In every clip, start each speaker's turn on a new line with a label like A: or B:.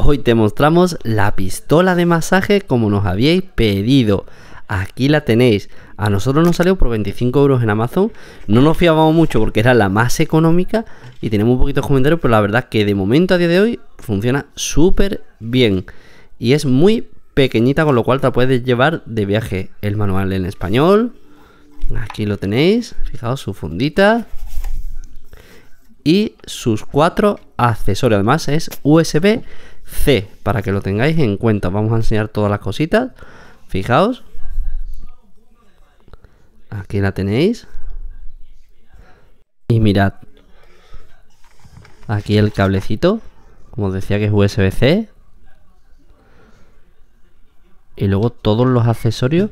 A: Hoy te mostramos la pistola de masaje como nos habíais pedido. Aquí la tenéis. A nosotros nos salió por 25 euros en Amazon. No nos fiábamos mucho porque era la más económica y tenemos un poquito de comentarios, pero la verdad que de momento a día de hoy funciona súper bien. Y es muy pequeñita, con lo cual te puedes llevar de viaje. El manual en español. Aquí lo tenéis. Fijaos su fundita. Y sus cuatro accesorios. Además es USB C, para que lo tengáis en cuenta. Vamos a enseñar todas las cositas. Fijaos. Aquí la tenéis. Y mirad. Aquí el cablecito. Como decía que es USB-C. Y luego todos los accesorios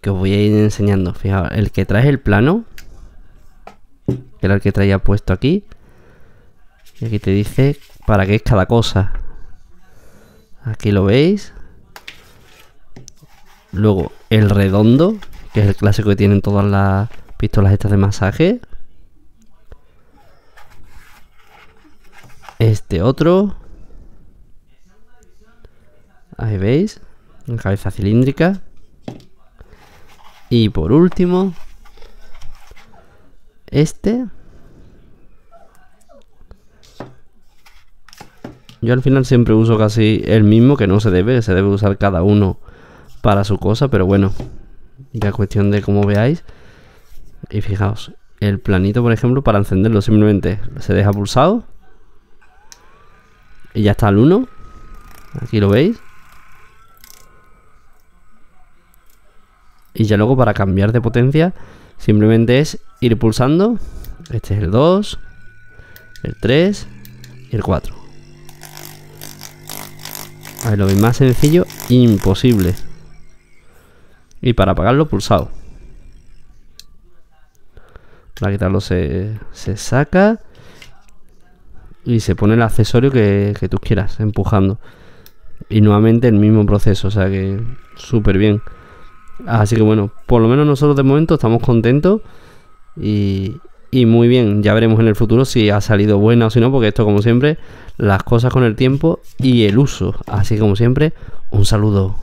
A: que os voy a ir enseñando. Fijaos, el que trae el plano. Que era el que traía puesto aquí. Y aquí te dice para qué es cada cosa. Aquí lo veis. Luego el redondo, que es el clásico que tienen todas las pistolas estas de masaje. Este otro. Ahí veis. En cabeza cilíndrica. Y por último. Este. Yo al final siempre uso casi el mismo, que no se debe, se debe usar cada uno para su cosa, pero bueno, ya cuestión de cómo veáis. Y fijaos, el planito, por ejemplo, para encenderlo simplemente se deja pulsado. Y ya está el 1. Aquí lo veis. Y ya luego para cambiar de potencia, simplemente es ir pulsando. Este es el 2, el 3 y el 4. A ver, lo más sencillo, imposible. Y para apagarlo, pulsado. Para quitarlo se, se saca. Y se pone el accesorio que, que tú quieras, empujando. Y nuevamente el mismo proceso, o sea que súper bien. Así que bueno, por lo menos nosotros de momento estamos contentos. Y, y muy bien. Ya veremos en el futuro si ha salido buena o si no, porque esto como siempre, las cosas con el tiempo y el uso. Así como siempre, un saludo.